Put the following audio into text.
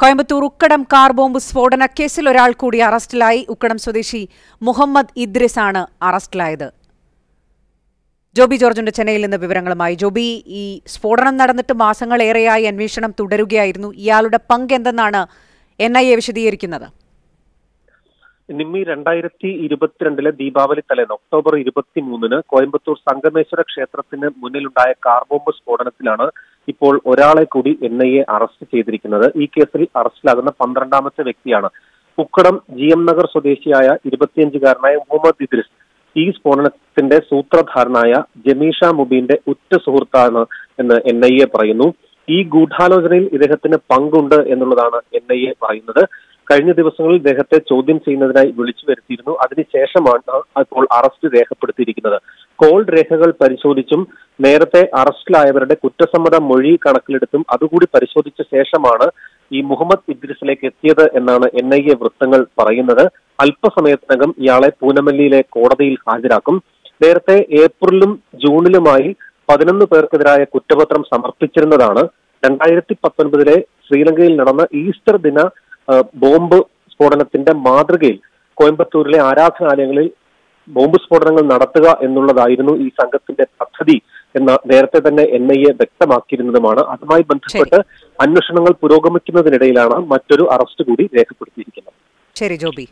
Coimbatore Ukkadam car bomb സ്ഫോടന കേസിൽ ഒരാൾ കൂടി അറസ്റ്റിലായി. ഉക്കടം സ്വദേശി മുഹമ്മദ് ഇദ്രിസ് ആണ് അറസ്റ്റിലായത്. ജോബി ജോർജിന്റെ ചെന്നൈയിൽ നിന്ന് വിവരങ്ങളുമായി. ജോബി ഈ സ്ഫോടനം നടന്നിട്ട് മാസങ്ങളേറെയായി അന്വേഷണം തുടരുകയായിരുന്നു. ഇയാളുടെ പങ്ക് എന്തെന്നാണ് എൻ ഐ എ വിശദീകരിക്കുന്നത്? നിമ്മി രണ്ടായിരത്തി ഇരുപത്തിരണ്ടിലെ ദീപാവലി തലേന്ന് ഒക്ടോബർ ഇരുപത്തിമൂന്നിന് കോയമ്പത്തൂർ സംഗമേശ്വര ക്ഷേത്രത്തിന് മുന്നിലുണ്ടായ കാർ ബോംബ് സ്ഫോടനത്തിലാണ് ഇപ്പോൾ ഒരാളെ കൂടി എൻ ഐ എ അറസ്റ്റ് ചെയ്തിരിക്കുന്നത്. ഈ കേസിൽ അറസ്റ്റിലാകുന്ന പന്ത്രണ്ടാമത്തെ വ്യക്തിയാണ്. ഉക്കടം ജി എം നഗർ സ്വദേശിയായ ഇരുപത്തിയഞ്ചുകാരനായ മുഹമ്മദ് ഇദ്രിസ്. ഈ സ്ഫോടനത്തിന്റെ സൂത്രധാരനായ ജമീഷ മുബീന്റെ ഉറ്റ സുഹൃത്താണ് എന്ന് എൻ ഐ എ പറയുന്നു. ഈ ഗൂഢാലോചനയിൽ ഇദ്ദേഹത്തിന് പങ്കുണ്ട് എന്നുള്ളതാണ് എൻ ഐ എ പറയുന്നത്. കഴിഞ്ഞ ദിവസങ്ങളിൽ ഇദ്ദേഹത്തെ ചോദ്യം ചെയ്യുന്നതിനായി വിളിച്ചു വരുത്തിയിരുന്നു. അതിനുശേഷമാണ് ഇപ്പോൾ അറസ്റ്റ് രേഖപ്പെടുത്തിയിരിക്കുന്നത്. കോൾ രേഖകൾ പരിശോധിച്ചും നേരത്തെ അറസ്റ്റിലായവരുടെ കുറ്റസമ്മത മൊഴി കണക്കിലെടുത്തും അതുകൂടി പരിശോധിച്ച ശേഷമാണ് ഈ മുഹമ്മദ് ഇദ്രിസിലേക്ക് എത്തിയത് എന്നാണ് എൻ ഐ എ വൃത്തങ്ങൾ പറയുന്നത്. അല്പസമയത്തിനകം ഇയാളെ പൂനമല്ലിയിലെ കോടതിയിൽ ഹാജരാക്കും. നേരത്തെ ഏപ്രിലും ജൂണിലുമായി പതിനൊന്ന് പേർക്കെതിരായ കുറ്റപത്രം സമർപ്പിച്ചിരുന്നതാണ്. രണ്ടായിരത്തി പത്തൊൻപതിലെ ശ്രീലങ്കയിൽ നടന്ന ഈസ്റ്റർ ദിന ബോംബ് സ്ഫോടനത്തിന്റെ മാതൃകയിൽ കോയമ്പത്തൂരിലെ ആരാധനാലയങ്ങളിൽ ബോംബ് സ്ഫോടനങ്ങൾ നടത്തുക എന്നുള്ളതായിരുന്നു ഈ സംഘത്തിന്റെ പദ്ധതി എന്ന നേരത്തെ തന്നെ എൻ ഐ എ വ്യക്തമാക്കിയിരുന്നതുമാണ്. അതുമായി ബന്ധപ്പെട്ട് അന്വേഷണങ്ങൾ പുരോഗമിക്കുന്നതിനിടയിലാണ് മറ്റൊരു അറസ്റ്റ് കൂടി രേഖപ്പെടുത്തിയിരിക്കുന്നത്. ശരി ജോബി.